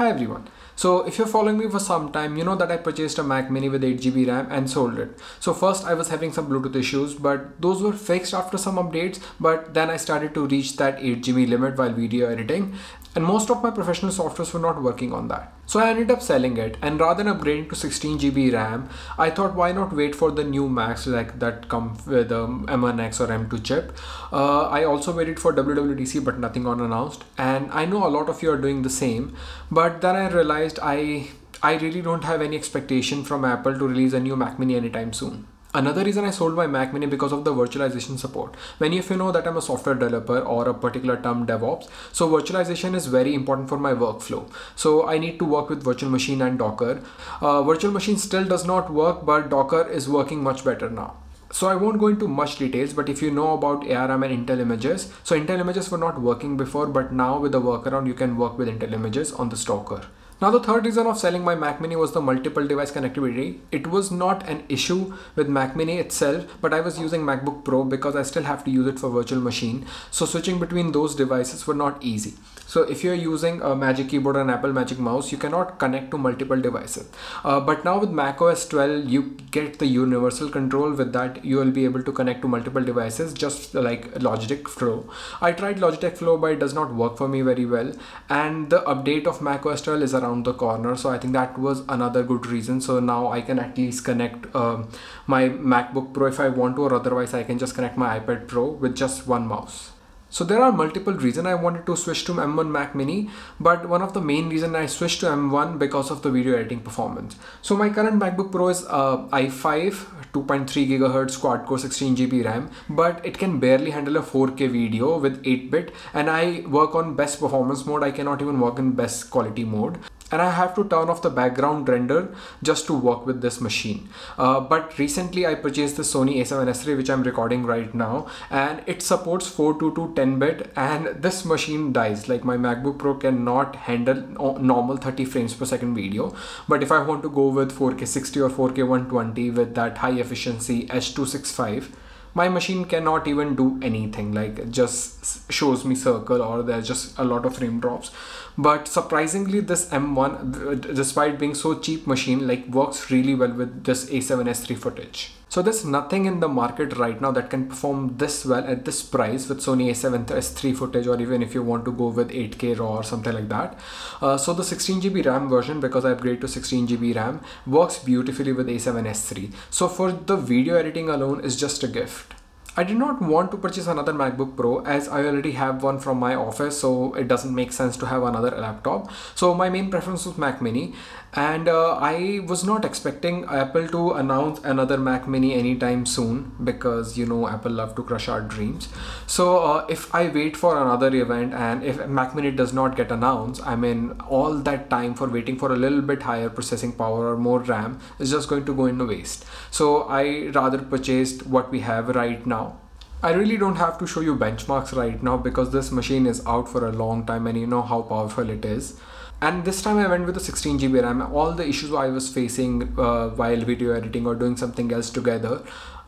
Hi everyone. So if you're following me for some time, you know that I purchased a Mac mini with 8GB RAM and sold it. So first I was having some Bluetooth issues, but those were fixed after some updates. But then I started to reach that 8GB limit while video editing and most of my professional softwares were not working on that. So I ended up selling it and rather than upgrading to 16GB RAM, I thought why not wait for the new Macs like that come with um, M1X or M2 chip. Uh, I also waited for WWDC but nothing got announced and I know a lot of you are doing the same but then I realized realized I I really don't have any expectation from Apple to release a new Mac Mini anytime soon. Another reason I sold my Mac Mini because of the virtualization support. Many of you know that I'm a software developer or a particular term DevOps. So virtualization is very important for my workflow. So I need to work with virtual machine and Docker. Uh, virtual machine still does not work, but Docker is working much better now. So I won't go into much details, but if you know about ARM and Intel images, so Intel images were not working before, but now with the workaround, you can work with Intel images on the Docker. Now the third reason of selling my Mac Mini was the multiple device connectivity. It was not an issue with Mac Mini itself, but I was using MacBook Pro because I still have to use it for virtual machine. So switching between those devices were not easy. So if you're using a Magic Keyboard and Apple Magic Mouse, you cannot connect to multiple devices. Uh, but now with Mac OS 12, you get the universal control. With that, you will be able to connect to multiple devices, just like Logitech Flow. I tried Logitech Flow, but it does not work for me very well. And the update of Mac OS 12 is around around the corner so i think that was another good reason so now i can at least connect uh, my macbook pro if i want to or otherwise i can just connect my ipad pro with just one mouse so there are multiple reasons I wanted to switch to M1 Mac Mini, but one of the main reason I switched to M1 because of the video editing performance. So my current MacBook Pro is uh, i5 2.3 gigahertz quad core 16 GB RAM, but it can barely handle a 4K video with 8-bit, and I work on best performance mode. I cannot even work in best quality mode and I have to turn off the background render just to work with this machine. Uh, but recently I purchased the Sony a7S III which I'm recording right now and it supports 422 10-bit and this machine dies like my MacBook Pro cannot handle normal 30 frames per second video but if I want to go with 4K 60 or 4K 120 with that high efficiency H265 my machine cannot even do anything like just shows me circle or there's just a lot of frame drops but surprisingly this m1 despite being so cheap machine like works really well with this a7s3 footage so there's nothing in the market right now that can perform this well at this price with Sony a7S3 footage or even if you want to go with 8K RAW or something like that. Uh, so the 16GB RAM version because I upgrade to 16GB RAM works beautifully with a7S3. So for the video editing alone is just a gift. I did not want to purchase another MacBook Pro as I already have one from my office so it doesn't make sense to have another laptop. So my main preference was Mac Mini and uh, I was not expecting Apple to announce another Mac Mini anytime soon because you know Apple love to crush our dreams. So uh, if I wait for another event and if Mac Mini does not get announced, I mean all that time for waiting for a little bit higher processing power or more RAM is just going to go into waste. So I rather purchased what we have right now I really don't have to show you benchmarks right now because this machine is out for a long time and you know how powerful it is. And this time I went with a 16 GB RAM. All the issues I was facing uh, while video editing or doing something else together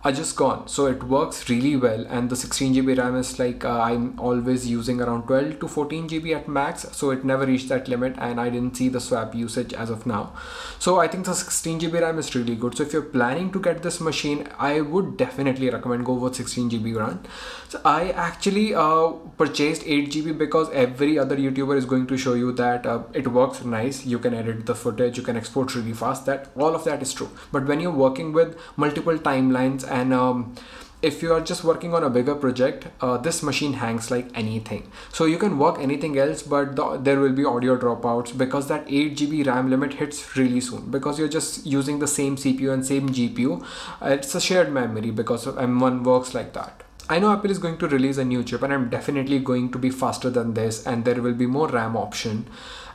are just gone. So it works really well. And the 16 GB RAM is like uh, I'm always using around 12 to 14 GB at max. So it never reached that limit and I didn't see the swap usage as of now. So I think the 16 GB RAM is really good. So if you're planning to get this machine I would definitely recommend go with 16 GB RAM. So I actually uh, purchased 8 GB because every other YouTuber is going to show you that uh, it works nice. You can edit the footage. You can export really fast. That all of that is true. But when you're working with multiple timelines and um, if you are just working on a bigger project uh, this machine hangs like anything. So you can work anything else but the, there will be audio dropouts because that 8 GB RAM limit hits really soon because you're just using the same CPU and same GPU uh, it's a shared memory because M1 works like that. I know Apple is going to release a new chip and I'm definitely going to be faster than this and there will be more RAM option.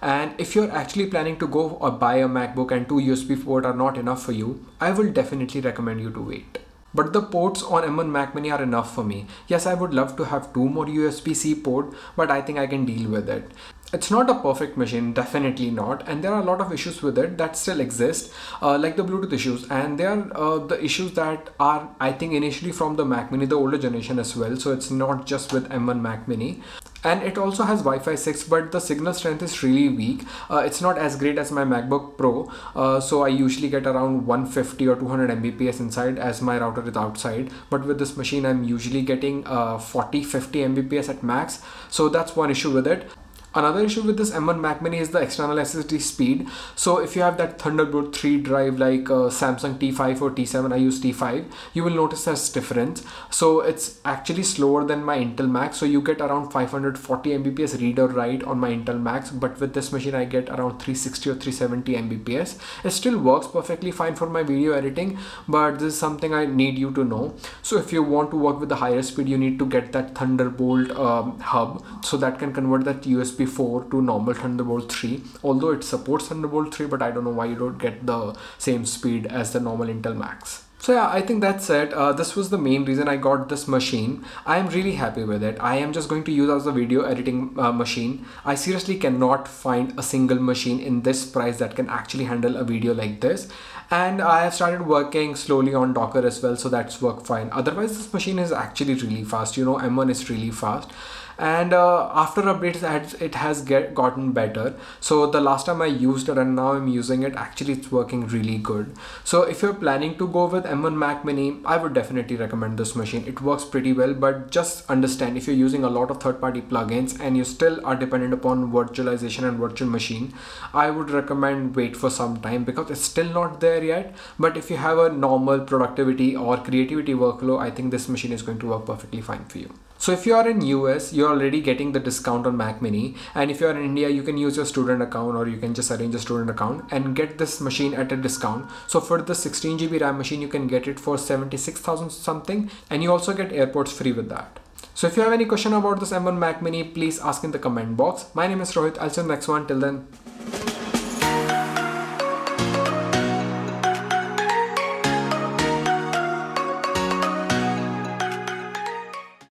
And if you're actually planning to go or buy a MacBook and two USB port are not enough for you I will definitely recommend you to wait but the ports on M1 Mac Mini are enough for me. Yes, I would love to have two more USB-C port, but I think I can deal with it. it's not a perfect machine definitely not and there are a lot of issues with it that still exist uh, like the bluetooth issues and they are uh, the issues that are i think initially from the mac mini the older generation as well so it's not just with m1 mac mini and it also has Wi-Fi 6 but the signal strength is really weak. Uh, it's not as great as my MacBook Pro. Uh, so I usually get around 150 or 200 Mbps inside as my router is outside. But with this machine I'm usually getting uh, 40 50 Mbps at max. So that's one issue with it Another issue with this M1 Mac Mini is the external SSD speed. So if you have that Thunderbolt 3 drive like uh, Samsung T5 or T7, I use T5, you will notice there's difference. So it's actually slower than my Intel Mac. So you get around 540 Mbps read or write on my Intel Macs, but with this machine I get around 360 or 370 Mbps. It still works perfectly fine for my video editing, but this is something I need you to know. So if you want to work with the higher speed, you need to get that Thunderbolt um, hub so that can convert that USB 4 to normal Thunderbolt 3 although it supports Thunderbolt 3 but I don't know why you don't get the same speed as the normal Intel Macs. So yeah, I think that's it. Uh, this was the main reason I got this machine. I am really happy with it. I am just going to use as a video editing uh, machine. I seriously cannot find a single machine in this price that can actually handle a video like this. And I have started working slowly on Docker as well, so that's worked fine. Otherwise, this machine is actually really fast. You know, M1 is really fast and uh, after updates it has get gotten better. So the last time I used it and now I'm using it actually it's working really good. So if you're planning to go with M1 Mac Mini I would definitely recommend this machine. It works pretty well but just understand if you're using a lot of third-party plugins and you still are dependent upon virtualization and virtual machine I would recommend wait for some time because it's still not there yet. But if you have a normal productivity or creativity workflow I think this machine is going to work perfectly fine for you so if you are in US, you're already getting the discount on Mac Mini. And if you're in India, you can use your student account or you can just arrange a student account and get this machine at a discount. So for the 16 GB RAM machine, you can get it for 76,000 something. And you also get AirPods free with that. So if you have any question about this M1 Mac Mini, please ask in the comment box. My name is Rohit. I'll see you next one. Till then,